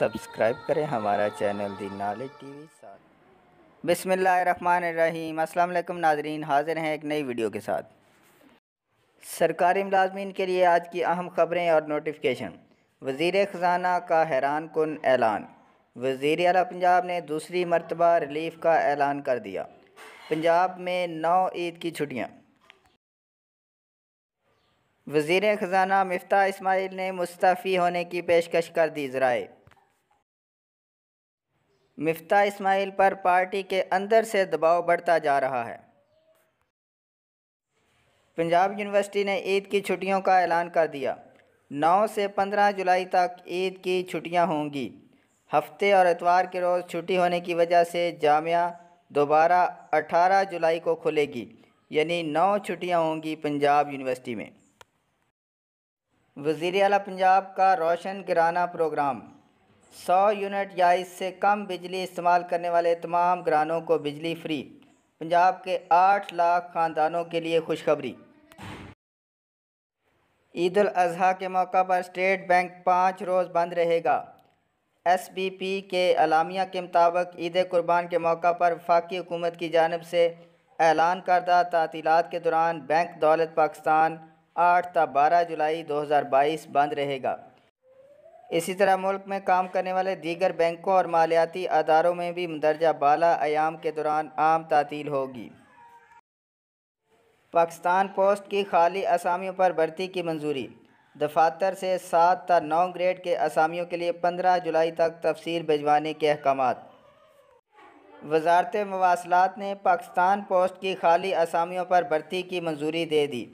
Subscribe करें हमारा channel the knowledge TV साथ। बिसमीम अल्लाम नाजरीन, हाजिर हैं एक नई वीडियो के साथ। सरकारी मुलाजमीन के लिए आज की अहम ख़बरें और नोटिफिकेशन। वज़ी ख़जाना का हैरान कन ऐलान। वज़ी अला पंजाब ने दूसरी मरतबा रिलीफ का ऐलान कर दिया। पंजाब में नौ ईद की छुट्टियाँ। वज़ी ख़जाना मफ्ता इसमाइल ने मुस्तफ़ी होने की पेशकश कर दी ज़राए। मफ्ता इसमाइल पर पार्टी के अंदर से दबाव बढ़ता जा रहा है। पंजाब यूनिवर्सिटी ने ईद की छुट्टियों का ऐलान कर दिया। 9 से 15 जुलाई तक ईद की छुट्टियाँ होंगी। हफ़्ते और इतवार के रोज़ छुट्टी होने की वजह से जामिया दोबारा 18 जुलाई को खुलेगी, यानी नौ छुट्टियाँ होंगी पंजाब यूनिवर्सिटी में। वज़ी अला पंजाब का रोशन गिराना प्रोग्राम। सौ यूनिट या इससे कम बिजली इस्तेमाल करने वाले तमाम घरानों को बिजली फ्री। पंजाब के आठ लाख ख़ानदानों के लिए खुशखबरी। ईद अजहा के मौका पर स्टेट बैंक पाँच रोज़ बंद रहेगा। एस बी पी के अलामिया के मुताबिक ईद कुर्बान के मौका पर वफाकी हुकूमत की जानब से ऐलान करदा तातीलत के दौरान बैंक दौलत पाकिस्तान आठ ता बारह जुलाई दो हज़ार बाईस बंद रहेगा। इसी तरह मुल्क में काम करने वाले दीगर बैंकों और मालियाती अदारों में भी दर्जा बाला आयाम के दौरान आम तातील होगी। पाकिस्तान पोस्ट की खाली असामियों पर भर्ती की मंजूरी। दफातर से सात ता नौ ग्रेड के असामियों के लिए पंद्रह जुलाई तक तफसील भिजवाने के अहकाम वजारत मवासलात ने पाकिस्तान पोस्ट की खाली असामियों पर भर्ती की मंजूरी दे दी।